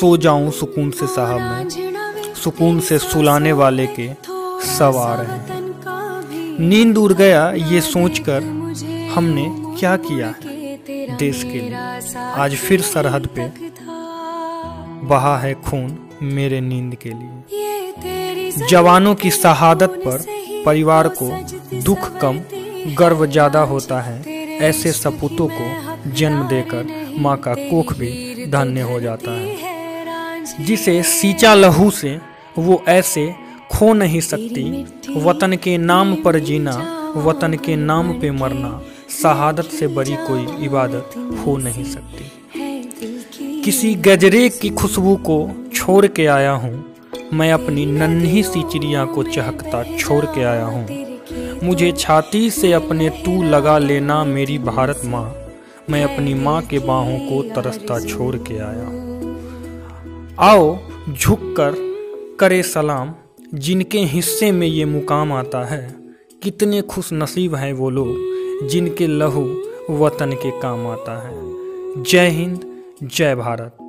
सो जाऊँ सुकून से साहब मैं। सुकून से सुलाने वाले के सवार हैं। नींद उड़ गया ये सोचकर हमने क्या किया है देश के लिए? आज फिर सरहद पे बहा है खून मेरे नींद के लिए। जवानों की शहादत पर परिवार को दुख कम, गर्व ज़्यादा होता है। ऐसे सपूतों को जन्म देकर माँ का कोख भी धन्य हो जाता है। जिसे सींचा लहू से, वो ऐसे खो नहीं सकती। वतन के नाम पर जीना, वतन के नाम पे मरना, शहादत से बड़ी कोई इबादत हो नहीं सकती। किसी गजरे की खुशबू को छोड़ के आया हूँ, मैं अपनी नन्ही सी चिड़िया को चहकता छोड़ के आया हूँ। मुझे छाती से अपने तू लगा लेना मेरी भारत माँ, मैं अपनी माँ के बाहों को तरसता छोड़ के आया आओ झुक कर करे सलाम। जिनके हिस्से में ये मुकाम आता है, कितने खुश नसीब हैं वो लोग, जिनके लहू वतन के काम आता है। जय हिंद, जय भारत।